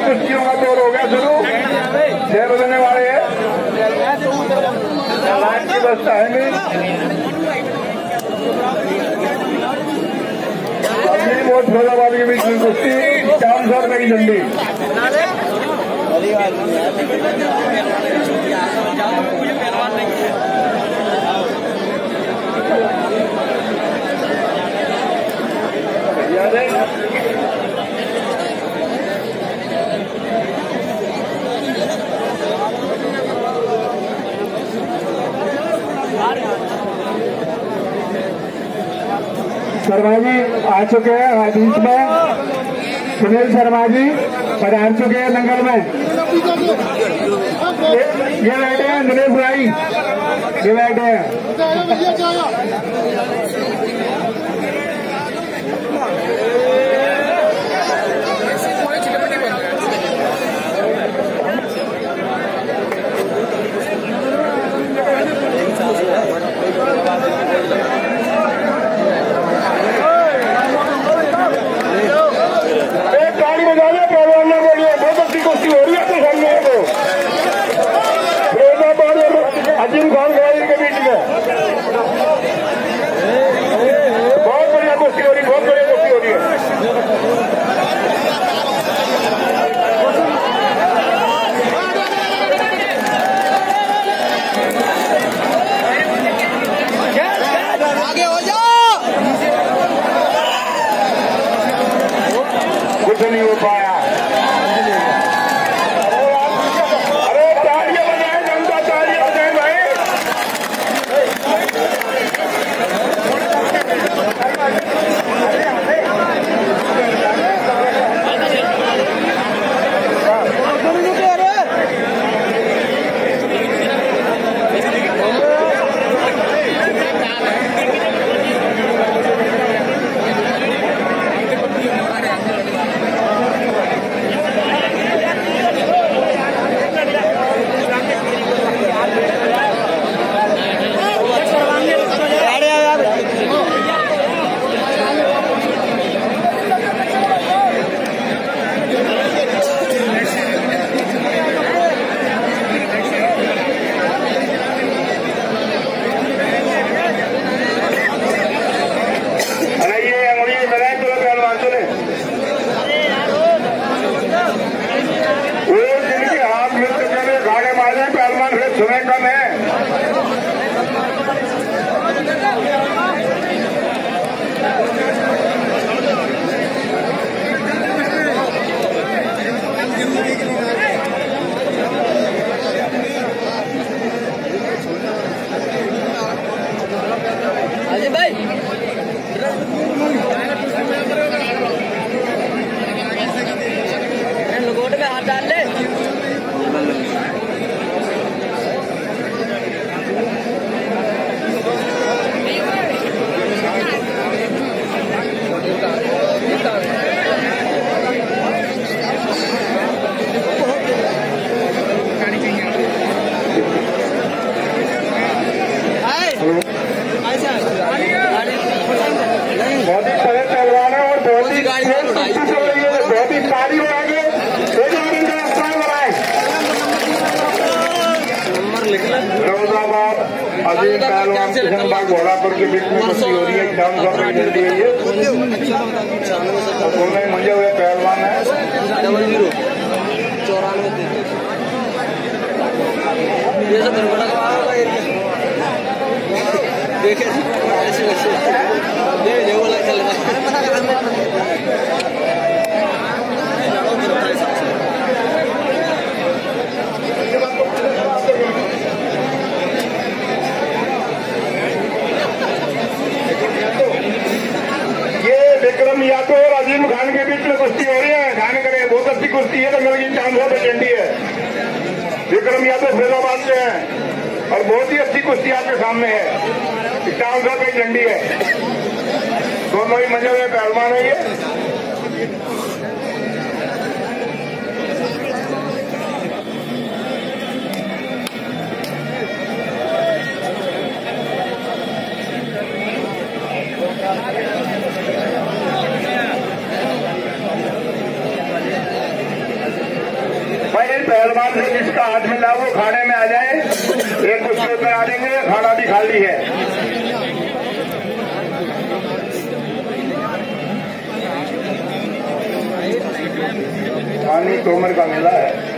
कुश्तियों का दौर हो गया शुरू जय बजने वाले हैं लाइन की व्यवस्था है मेरी बहुत फैजाबाद के बीच में कुश्ती चार सौ रुपए की झंडी जी, आ चुके हैं बीच में सुनील शर्मा जी पधार चुके हैं दंगल में। ये बैठे हैं दिनेश भाई। ये बैठे हैं। एक गाड़ी बजा दे पहलवानों के लिए बहुत अच्छी कुश्ती हो रही है तो सामने को फैजाबाद और अजीम खान गाड़ी के बीच में बहुत बढ़िया कुश्ती हो रही है बहुत बढ़िया कुश्ती हो रही है आगे हो जाओ कुछ नहीं हो पाया अरे तालियाँ बजाए जनता तालियाँ बजाए भाई अरे ये अंगुली लगाए तो पहलवान चले वो जिनके हाथ में तो चले घाड़े मारे पहलवान फिर सुने कम है अजय भाई लंगोट में हाथ डाल ले बहुत ही सरल पहलवान है और बहुत ही गाड़ी तेज उड़ाई। कुश्ती चल रही है बहुत ही ताली बजाएँगे तेज आगे का स्थान बनाए अजीम पहलवान किशन बाग घोड़ापुर के बीच में कुश्ती हो रही है शाम सौ में की रही है ये दोनों मंजे हुए पहलवान है ये देखे ऐसे ऐसे दे दे वाला चल रहा ये विक्रम तो अजीम खान के बीच में कुश्ती हो रही है। खान करे बहुत अच्छी कुश्ती है तो मेरे की चाँद बहुत झंडी है। विक्रम यादव फैजाबाद से है और बहुत ही अच्छी कुश्ती आपके सामने है। चाँद सौ रुपए की झंडी है। दोनों ही मज़े हुए पहलवान है ये। पहलवान से जिसका हाथ मिला वो खाने में आ जाए। एक उसके ऊपर आ देंगे, खाना भी खाली है। पानी तोमर का मिला है।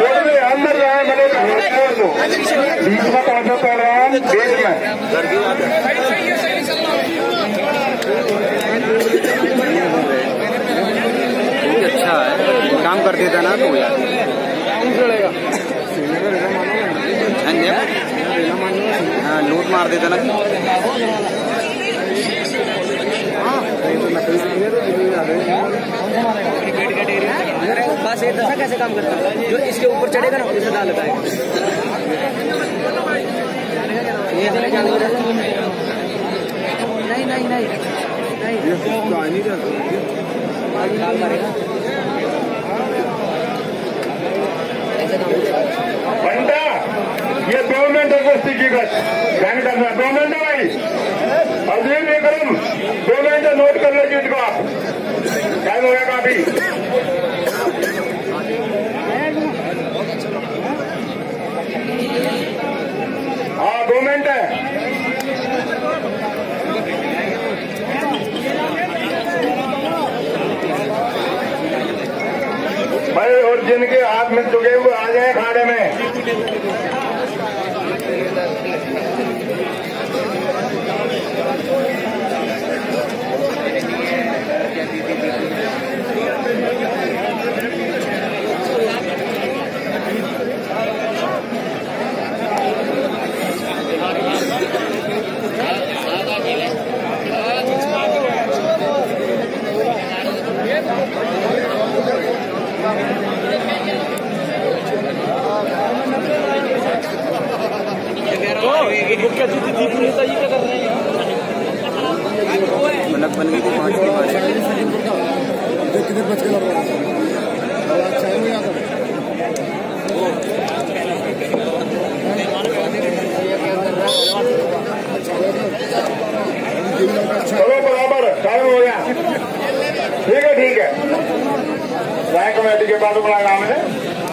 रोड अंदर रहा मैंने छोड़ बीच में पहुँचा पड़ रहा हूँ गेट में अच्छा है काम कर देता ना तो यार हाँ लूट मार देता ना ये दशा कैसे काम करता है? जो इसके ऊपर चढ़ेगा ना उसे डाल नहीं नहीं नहीं। है घंटा ये दो मिनट कुश्ती की ध्यान करना दो मिनट है भाई। अजीम विक्रम दो मिनट नोट कर लो जीत आप। टाइम हो गया काफ़ी हाँ दो मिनट है भाई और जिनके हाथ में चुके वो आ जाए खाड़े में। हो